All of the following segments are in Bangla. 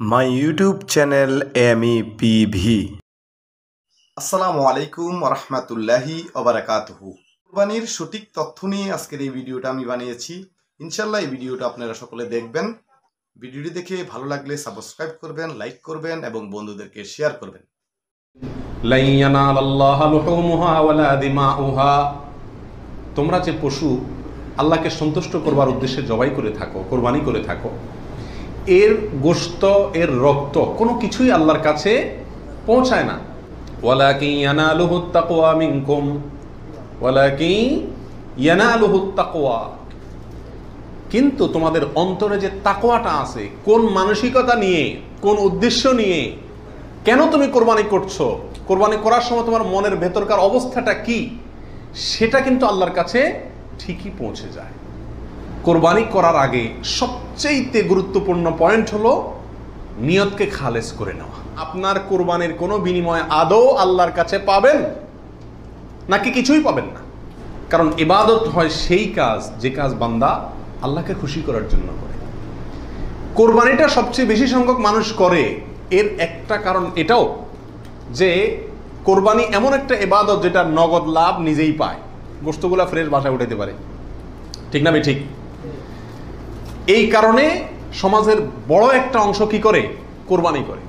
মাই ইউটিউব চ্যানেল এমি পিভি আসসালামু আলাইকুম রহমতুল্লাহি ওবরাকাতহু কুরবানির সঠিক তথ্য নিয়ে আজকের এই ভিডিওটা আমি বানিয়েছি। ইনশাল্লাহ এই ভিডিওটা আপনারা সকলে দেখবেন। ভিডিওটি দেখে ভালো লাগলে সাবস্ক্রাইব করবেন লাইক করবেন এবং বন্ধুদেরকে শেয়ার করবেন। লান ইয়ানালাল্লাহা লুহুমুহা ওয়ালা দিমাউহা। তোমরা যে পশু আল্লাহকে সন্তুষ্ট করবার উদ্দেশ্যে জবাই করে থাকো, কোরবানি করে থাকো। এর গোস্ত এর রক্ত কোনো কিছুই আল্লাহর কাছে পৌঁছায় না। কিন্তু তোমাদের অন্তরে যে তাকওয়াটা আছে, কোন মানসিকতা নিয়ে, কোন উদ্দেশ্য নিয়ে, কেন তুমি কোরবানি করছ, কোরবানি করার সময় তোমার মনের ভেতরকার অবস্থাটা কি, সেটা কিন্তু আল্লাহর কাছে ঠিকই পৌঁছে যায়। কোরবানি করার আগে সবচেয়ে গুরুত্বপূর্ণ পয়েন্ট হলো নিয়তকে খালেজ করে নেওয়া। আপনার কোরবানির কোনো বিনিময় আদৌ আল্লাহর কাছে পাবেন নাকি কিছুই পাবেন না? কারণ ইবাদত হয় সেই কাজ, যে কাজ বান্দা আল্লাহকে খুশি করার জন্য করে। কোরবানিটা সবচেয়ে বেশি সংখ্যক মানুষ করে, এর একটা কারণ এটাও যে কোরবানি এমন একটা এবাদত যেটা নগদ লাভ নিজেই পায়। গোস্তগুলা ফ্রেশ বাসায় উঠাইতে পারে। ঠিক না ঠিক। এই কারণে সমাজের বড় একটা অংশ কি করে? কোরবানি করে।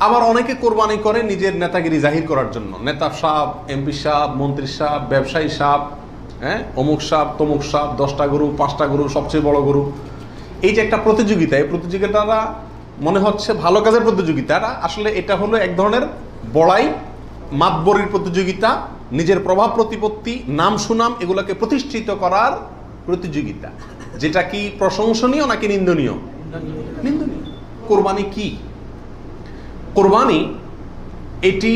আবার অনেকে কোরবানি করে নিজের নেতাগিরি জাহির করার জন্য। নেতা সাহ এমপি সাহ মন্ত্রী সাহ ব্যবসায়ী সাহ হ্যাঁ? অমুক সাপ তমুক সাপ দশটা গরু, পাঁচটা গরু, সবচেয়ে বড় গরু। এই যে একটা প্রতিযোগিতা, এই প্রতিযোগিতাটা মনে হচ্ছে ভালো কাজের প্রতিযোগিতা। আসলে এটা হলো এক ধরনের বড়াই, মাতবরির প্রতিযোগিতা নিজের প্রভাব প্রতিপত্তি, নাম সুনাম এগুলোকে প্রতিষ্ঠিত করার প্রতিযোগিতা। যেটা কি প্রশংসনীয় নাকি নিন্দনীয়? নিন্দনীয়। কোরবানি কি? কোরবানি এটি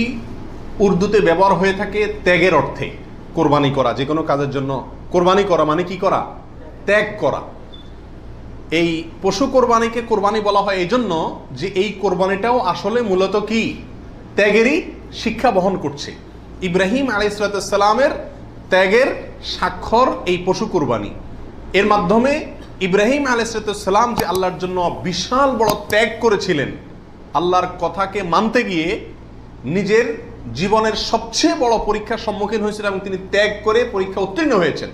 উর্দুতে ব্যবহার হয়ে থাকে ত্যাগের অর্থে। কোরবানি করা, যে কোনো কাজের জন্য। কোরবানি করা মানে কি করা? ত্যাগ করা। এই পশু কোরবানিকে কোরবানি বলা হয় এই জন্য যে এই কোরবানিটাও আসলে মূলত কি? ত্যাগেরই শিক্ষা বহন করছে। ইব্রাহিম আলাইসালামের ত্যাগের স্বাক্ষর এই পশু কোরবানি। এর মাধ্যমে ইব্রাহিম আলাইসালাম যে আল্লাহর জন্য বিশাল বড় ত্যাগ করেছিলেন, আল্লাহর কথাকে মানতে গিয়ে নিজের জীবনের সবচেয়ে বড় পরীক্ষার সম্মুখীন হয়েছিলেন এবং তিনি ত্যাগ করে পরীক্ষা উত্তীর্ণ হয়েছেন।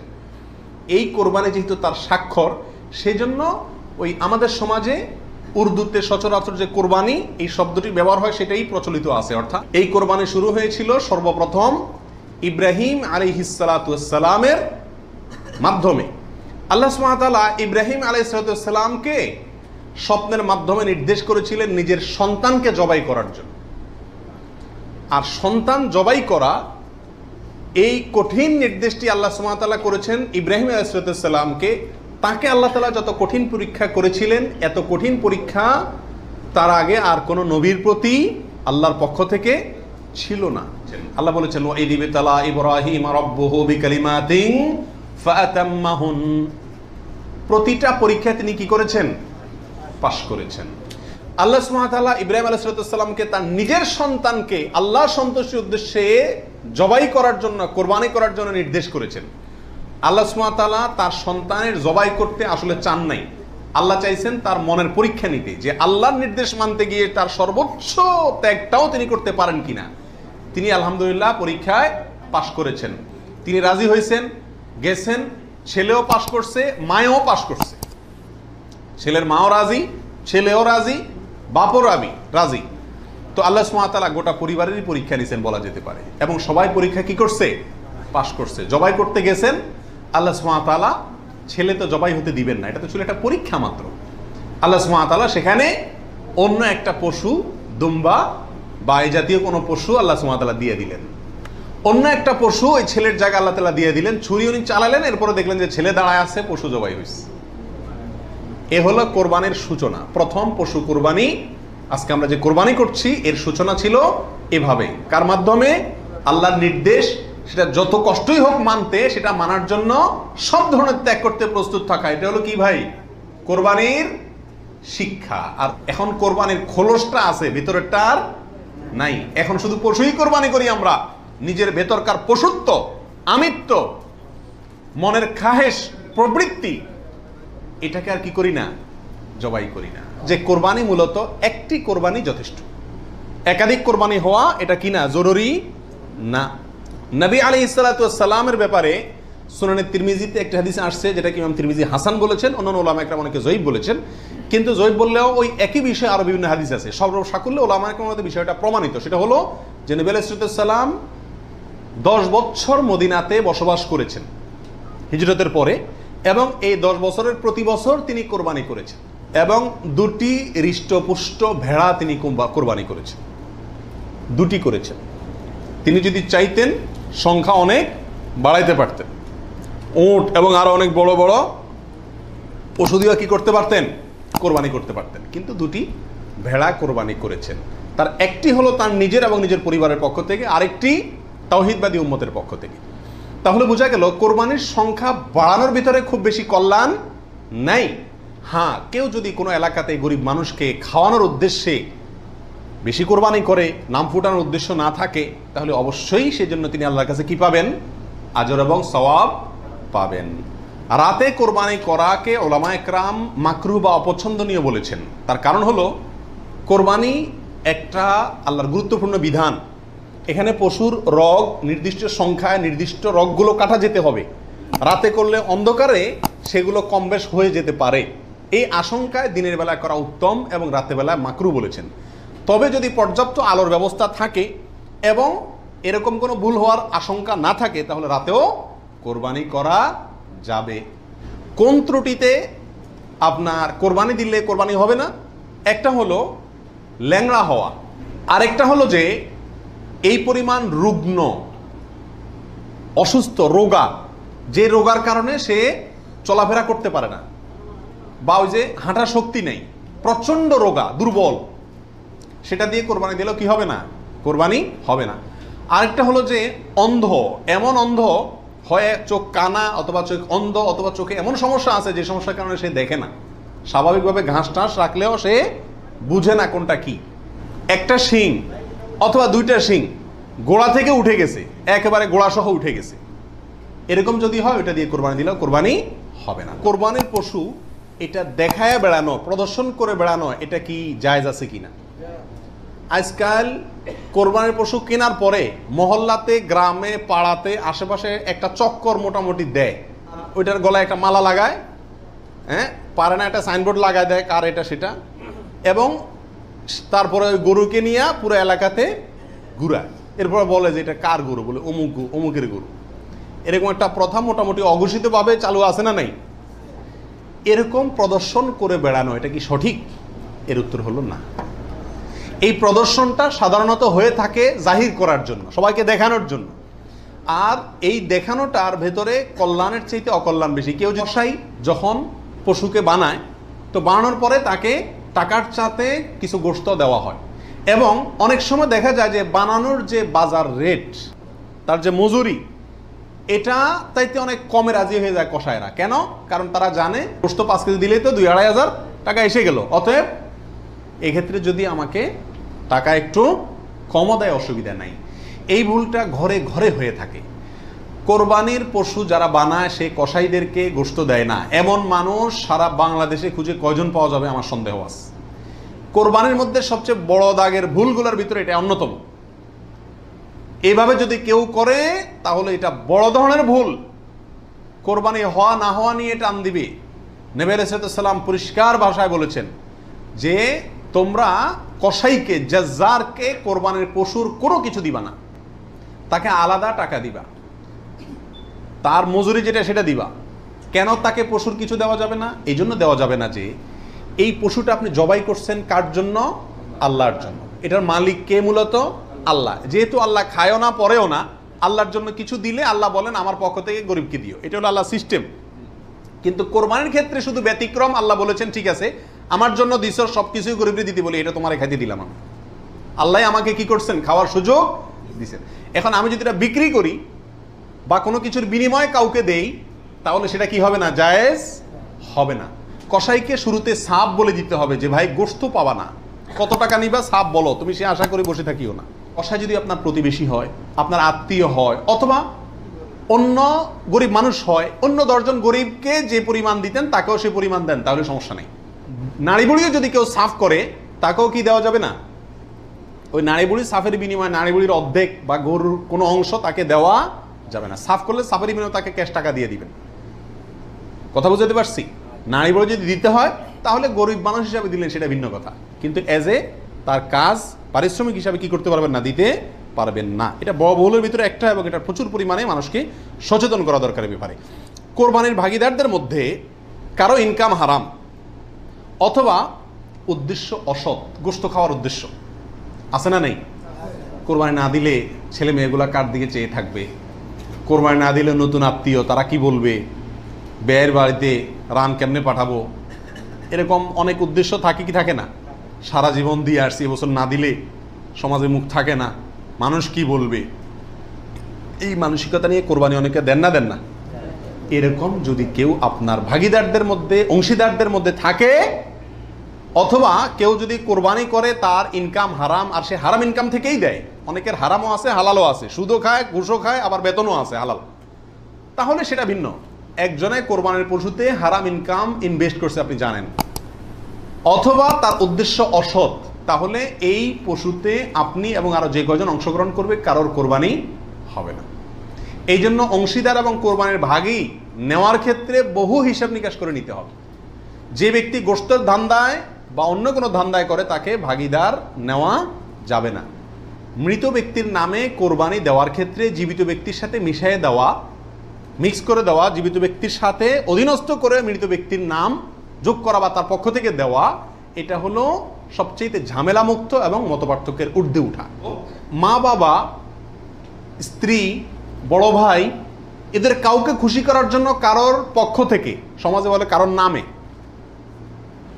এই কোরবানি যেহেতু তার স্বাক্ষর সেই জন্য ওই আমাদের সমাজে উর্দুতে সচরাচর যে কোরবানি, এই শব্দটি ব্যবহার হয়, সেটাই প্রচলিত আছে, অর্থাৎ এই কোরবানি শুরু হয়েছিল সর্বপ্রথম ইব্রাহিম আলী হিসালাতামের মাধ্যমে। আল্লাহ সুমাতালা ইব্রাহিম আলাইসালামকে স্বপ্নের মাধ্যমে নির্দেশ করেছিলেন নিজের সন্তানকে জবাই করার জন্য। আর সন্তান জবাই করা এই কঠিন নির্দেশটি আল্লাহ সুমাতালা করেছেন ইব্রাহিম আলাইসালামকে তাকে আল্লাহ তালা যত কঠিন পরীক্ষা করেছিলেন, এত কঠিন পরীক্ষা তার আগে আর কোনো নবীর প্রতি আল্লাহর পক্ষ থেকে ছিল না। আল্লাহ বলেছেন, ওয়াইদিবে তালা ইব্রাহিম রব্বহু বিকালিমাতিন ফাতাম্মাহুন প্রতিটা পরীক্ষায় তিনি কি করেছেন? পাশ করেছেন। আল্লাহ সুমাতালা ইব্রাহিম আলাইসালামকে তার নিজের সন্তানকে আল্লাহ সন্তোষের উদ্দেশ্যে জবাই করার জন্য, কোরবানি করার জন্য নির্দেশ করেছেন। আল্লাহ সুমাতালা তার সন্তানের জবাই করতে আসলে চান নাই। আল্লাহ চাইছেন তার মনের পরীক্ষা নিতে, যে আল্লাহর নির্দেশ মানতে গিয়ে তার সর্বোচ্চ ত্যাগটাও তিনি করতে পারেন কিনা। তিনি আলহামদুলিল্লাহ পরীক্ষায় পাশ করেছেন। তিনি রাজি হয়েছেন, গেছেন, ছেলেও পাশ করছে, মায়েও পাশ করছে। ছেলের মাও রাজি, ছেলেও রাজি, বাপও রাবি, রাজি। তো আল্লাহ সুমাতালা গোটা পরিবারেরই পরীক্ষা নিছেন বলা যেতে পারে। এবং সবাই পরীক্ষা কি করছে? পাশ করছে। জবাই করতে গেছেন আল্লাহ সুমাতালা ছেলে তো জবাই হতে দিবেন না, এটা তো ছিল একটা পরীক্ষা মাত্র। আল্লাহ সুমাতালা সেখানে অন্য একটা পশু, দুম্বা বা এই জাতীয় কোনো পশু আল্লাহ সুমাতালা দিয়ে দিলেন। অন্য একটা পশু ওই ছেলের জায়গা আল্লাহ তালা দিয়ে দিলেন, ছুরি উনি চালালেন, এরপরে দেখলেন যে ছেলে দাঁড়ায় আছে, পশু জবাই হয়েছে এ হলো কোরবানির সূচনা। প্রথম পশু কোরবানি, আজকে আমরা যে কোরবানি করছি, এর সূচনা ছিল এভাবে কার মাধ্যমে? আল্লাহর নির্দেশ সেটা যত কষ্টই হোক মানতে, সেটা মানার জন্য সব ধরনের ত্যাগ করতে প্রস্তুত থাকা। এটা হলো কি ভাই? কোরবানির শিক্ষা। আর এখন কোরবানির খোলসটা আছে ভিতরেরটা আর নাই। এখন শুধু পশুই কোরবানি করি আমরা। নিজের ভেতরকার পশুত্ব, আমিত্ব, মনের খাহেশ, প্রবৃত্তি, এটাকে আর কি করি না? জবাই করি না। যে কোরবানি মূলত একটি কোরবানি যথেষ্ট। একাধিক কোরবানি হওয়া এটা কি না? জরুরি না। নবী আলী ইসালাতামের ব্যাপারে সুনানি তিরমিজিতে একটা হাদিস আসছে, যেটা কি ইমাম তিরমিজি হাসান বলেছেন, অন্যান্য ওলামা একরাম অনেকে জয়ীব বলেছেন। কিন্তু জয়ীব বললেও ওই একই বিষয়ে আরও বিভিন্ন হাদিস আছে। সর্বসাকুল্যে ওলামা একরাম বিষয়টা প্রমাণিত। সেটা হলো যে নবী আলাইসালাম দশ বছর মদিনাতে বসবাস করেছেন, হিজরতের পরে, এবং এই দশ বছরের প্রতি বছর তিনি কোরবানি করেছেন, এবং দুটি হৃষ্টপুষ্ট ভেড়া তিনি কোরবানি করেছেন। দুটি করেছেন। তিনি যদি চাইতেন, সংখ্যা অনেক বাড়াইতে পারতেন। উট এবং আরও অনেক বড় বড় পশু দিয়ে কি করতে পারতেন? কোরবানি করতে পারতেন। কিন্তু দুটি ভেড়া কোরবানি করেছেন। তার একটি হলো তার নিজের এবং নিজের পরিবারের পক্ষ থেকে, আরেকটি তাওহিদবাদী উম্মতের পক্ষ থেকে। তাহলে বোঝা গেল, কোরবানির সংখ্যা বাড়ানোর ভিতরে খুব বেশি কল্যাণ নাই। হ্যাঁ কেউ যদি কোনো এলাকাতে গরিব মানুষকে খাওয়ানোর উদ্দেশ্যে বেশি কোরবানি করে, নাম ফুটানোর উদ্দেশ্য না থাকে, তাহলে অবশ্যই সেজন্য তিনি আল্লাহর কাছে কি পাবেন? আজর এবং সওয়াব পাবেন। রাতে কোরবানি করাকে ওলামা একরাম মাকরু বা অপছন্দনীয় বলেছেন। তার কারণ হলো, কোরবানি একটা আল্লাহর গুরুত্বপূর্ণ বিধান। এখানে পশুর রগ, নির্দিষ্ট সংখ্যায় নির্দিষ্ট রগগুলো কাটা যেতে হবে। রাতে করলে অন্ধকারে সেগুলো কম বেশ হয়ে যেতে পারে। এই আশঙ্কায় দিনের বেলায় করা উত্তম এবং রাতের বেলা মাকরু বলেছেন। তবে যদি পর্যাপ্ত আলোর ব্যবস্থা থাকে এবং এরকম কোনো ভুল হওয়ার আশঙ্কা না থাকে, তাহলে রাতেও কোরবানি করা যাবে। কোন ত্রুটিতে আপনার কোরবানি দিলে কোরবানি হবে না? একটা হলো ল্যাংড়া হওয়া। আরেকটা হলো যে, এই পরিমাণ রুগ্ন, অসুস্থ রোগা, যে রোগার কারণে সে চলাফেরা করতে পারে না। বা ওই যে হাঁটার শক্তি নেই, প্রচণ্ড রোগা, দুর্বল। সেটা দিয়ে কোরবানি দিলেও কি হবে না? কোরবানি হবে না। আরেকটা হলো যে অন্ধ, এমন অন্ধ, হয় চোখ কানা অথবা চোখ অন্ধ অথবা চোখে এমন সমস্যা আছে যে সমস্যার কারণে সে দেখে না। স্বাভাবিকভাবে ঘাস টাস রাখলেও সে বুঝে না কোনটা কি। একটা শিং অথবা দুইটা শিং গোড়া থেকে উঠে গেছে, একেবারে গোড়া সহ উঠে গেছে। এরকম যদি হয় ওটা দিয়ে কোরবানি দিলেও কোরবানি হবে না। কোরবানির পশু এটা দেখায় বেড়ানো, প্রদর্শন করে বেড়ানো, এটা কি জায়জ আছে কিনা? আজকাল কোরবানির পশু কেনার পরে মহল্লাতে, গ্রামে, পাড়াতে, আশেপাশে একটা চক্কর মোটামুটি দেয়। ওইটার গলায় একটা মালা লাগায় হ্যাঁ? পারে না একটা সাইনবোর্ড লাগায় দেয় কার এটা সেটা। এবং তারপরে ওই গরুকে নিয়ে পুরো এলাকাতে ঘুরায়। এরপরে বলে যে এটা কার গরু? বলে অমুক অমুকের গরু। এরকম একটা প্রথা মোটামুটি অঘোষিতভাবে চালু আছে না নাই? এরকম প্রদর্শন করে বেড়ানো, এটা কি সঠিক? এর উত্তর হলো না। এই প্রদর্শনটা সাধারণত হয়ে থাকে জাহির করার জন্য, সবাইকে দেখানোর জন্য। আর এই দেখানোটার ভেতরে কল্যাণের চাইতে অকল্যাণ বেশি। কেউ যশাই যখন পশুকে বানায়, তো বানানোর পরে তাকে টাকার চাতে কিছু গোস্ত দেওয়া হয়। এবং অনেক সময় দেখা যায় যে বানানোর যে বাজার রেট, তার যে মজুরি, এটা তাইতে অনেক কমে রাজি হয়ে যায় কষায়রা কেন? কারণ তারা জানে গোস্ত পাঁচ কেজি দিলেই তো দুই আড়াই হাজার টাকা এসে গেল। অতএব এক্ষেত্রে যদি আমাকে টাকা একটু কমও দেয়, অসুবিধা নাই। এই ভুলটা ঘরে ঘরে হয়ে থাকে। কোরবানির পশু যারা বানায় সে কসাইদেরকে গোস্ত দেয় না। এমন মানুষ সারা বাংলাদেশে খুঁজে কয়জন পাওয়া যাবে আমার সন্দেহ আছে। কোরবানির মধ্যে সবচেয়ে বড় দাগের ভুলগুলোর ভিতরে এটা অন্যতম। এভাবে যদি কেউ করে, তাহলে এটা বড় ধরনের ভুল। কোরবানি হওয়া, না হওয়া নিয়ে টান দিবে। নেবের সালাম পরিষ্কার ভাষায় বলেছেন যে তোমরা কসাইকে, জাজ্জারকে, কোরবানের পশুর কোনো কিছু দিবা না। তাকে আলাদা টাকা দিবা। তার মজুরি যেটা, সেটা দিবা। কেন তাকে পশুর কিছু দেওয়া যাবে না? এই জন্য দেওয়া যাবে না যে, এই পশুটা আপনি জবাই করছেন কার জন্য? আল্লাহর জন্য। এটার মালিক কে মূলত? আল্লাহ। যেহেতু আল্লাহ খায়ও না, পরেও না, আল্লাহর জন্য কিছু দিলে আল্লাহ বলেন, আমার পক্ষ থেকে গরিবকে দিও। এটা হলো আল্লাহ সিস্টেম। কিন্তু কোরবানির ক্ষেত্রে শুধু ব্যতিক্রম আল্লাহ বলেছেন, ঠিক আছে আমার জন্য দিস সব কিছুই গরিবরে দিতে বলি এটা তোমার খাইতে দিলাম আমি। আল্লাহ আমাকে কি করছেন? খাওয়ার সুযোগ দিছেন। এখন আমি যদি এটা বিক্রি করি বা কোনো কিছুর বিনিময়ে কাউকে দেই, তাহলে সেটা কি হবে না? জায়েজ হবে না। কসাইকে শুরুতে সাপ বলে দিতে হবে যে, ভাই গোস্ত পাবা না। কত টাকা নিবা সাপ বলো। তুমি সে আশা করে বসে থাকিও না। কসাই যদি আপনার প্রতিবেশী হয়, আপনার আত্মীয় হয়, অথবা অন্য গরিব মানুষ হয়, অন্য দশজন গরিবকে যে পরিমাণ দিতেন, তাকেও সে পরিমাণ দেন, তাহলে সমস্যা নেই। নারী বুড়িও যদি কেউ সাফ করে, তাকেও কি দেওয়া যাবে না? ওই নারী বুড়ি সাফের বিনিময়ে নারী বুড়ির অর্ধেক বা গরুর কোনো অংশ তাকে দেওয়া যাবে না। সাফ করলে সাফের বিনিময়ে তাকে ক্যাশ টাকা দিয়ে দিবেন। কথা বুঝতে পারছি? নারী যদি দিতে হয়, তাহলে গরিব মানুষ হিসাবে দিলেন, সেটা ভিন্ন কথা। কিন্তু এজ এ তার কাজ পারিশ্রমিক হিসাবে কি করতে পারবেন না, দিতে পারবেন না। এটা বহুলের ভিতরে একটা এবং এটা প্রচুর পরিমাণে মানুষকে সচেতন করা দরকার ব্যাপারে। কোরবানির ভাগিদারদের মধ্যে কারও ইনকাম হারাম। অথবা উদ্দেশ্য অসৎ, গোস্ত খাওয়ার উদ্দেশ্য। আছে না নেই? কোরবানি না দিলে ছেলে মেয়েগুলা কার দিকে চেয়ে থাকবে? কোরবানি না দিলে নতুন আত্মীয়, তারা কি বলবে? ব্যয়ের বাড়িতে রান কেমনে পাঠাবো? এরকম অনেক উদ্দেশ্য থাকে কি থাকে না? সারা জীবন দিয়ে আসছি, এবছর না দিলে সমাজে মুখ থাকে না। মানুষ কি বলবে? এই মানসিকতা নিয়ে কোরবানি অনেকে দেন না দেন না? এরকম যদি কেউ আপনার ভাগিদারদের মধ্যে, অংশীদারদের মধ্যে থাকে, অথবা কেউ যদি কোরবানি করে, তার ইনকাম হারাম, আর সে হারাম ইনকাম থেকেই দেয়। অনেকের হারামও আছে, হালালও আছে। সুদও খায়, ঘুষও খায়, আবার বেতনও আছে, হালাল। তাহলে সেটা ভিন্ন। একজনে কোরবানির পশুতে হারাম ইনকাম ইনভেস্ট করছে, আপনি জানেন। অথবা তার উদ্দেশ্য অসৎ। তাহলে এই পশুতে আপনি এবং আরও যে কজন অংশগ্রহণ করবে, কারোর কোরবানি হবে না। এই জন্য অংশীদার এবং কোরবানির ভাগই নেওয়ার ক্ষেত্রে বহু হিসাব নিকাশ করে নিতে হবে। যে ব্যক্তি গোষ্ঠের ধান্দায় বা অন্য কোনো ধান্দায় করে, তাকে ভাগিদার নেওয়া যাবে না। মৃত ব্যক্তির নামে কোরবানি দেওয়ার ক্ষেত্রে জীবিত ব্যক্তির সাথে মিশিয়ে দেওয়া, মিক্স করে দেওয়া, জীবিত ব্যক্তির সাথে অধীনস্থ করে মৃত ব্যক্তির নাম যোগ করা বা তার পক্ষ থেকে দেওয়া, এটা হলো সবচেয়ে ঝামেলামুক্ত এবং মতপার্থক্যের ঊর্ধ্বে উঠা। মা বাবা স্ত্রী বড় ভাই, এদের কাউকে খুশি করার জন্য কারোর পক্ষ থেকে, সমাজে বলে কারোর নামে,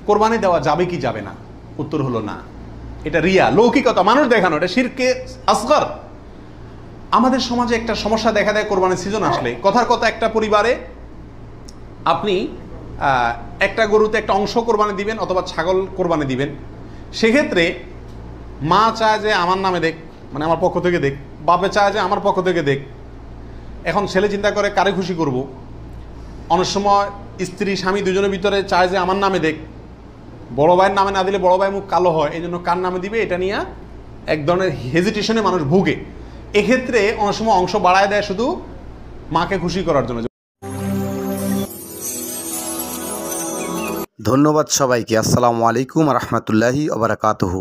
কোরবানি দেওয়া যাবে কি যাবে না? উত্তর হলো না। এটা রিয়া, লৌকিকতা, মানুষ দেখানো, এটা শিরকে আসগর। আমাদের সমাজে একটা সমস্যা দেখা দেয় কোরবানির সিজন আসলে। কথার কথা একটা পরিবারে, আপনি একটা গরুতে একটা অংশ কোরবানি দিবেন অথবা ছাগল কোরবানি দিবেন। সেক্ষেত্রে মা চায় যে আমার নামে দেখ মানে আমার পক্ষ থেকে দেখ, বাপে চায় যে আমার পক্ষ থেকে দেখ। এখন ছেলে চিন্তা করে, কারে খুশি করব? অনেক সময় স্ত্রী, স্বামী দুজনের ভিতরে চায় যে, আমার নামে দেখ। বড় ভাইয়ের নামে না দিলে বড় ভাই মুখ কালো হয়, এই জন্য কার নামে দিবে এটা নিয়ে এক ধরনের হেজিটেশনে মানুষ ভুগে। এক্ষেত্রে অনেক সময় অংশ বাড়ায় দেয় শুধু মাকে খুশি করার জন্য। ধন্যবাদ সবাইকে। আসসালামু আলাইকুম রহমতুল্লাহি ওবরাকাতহু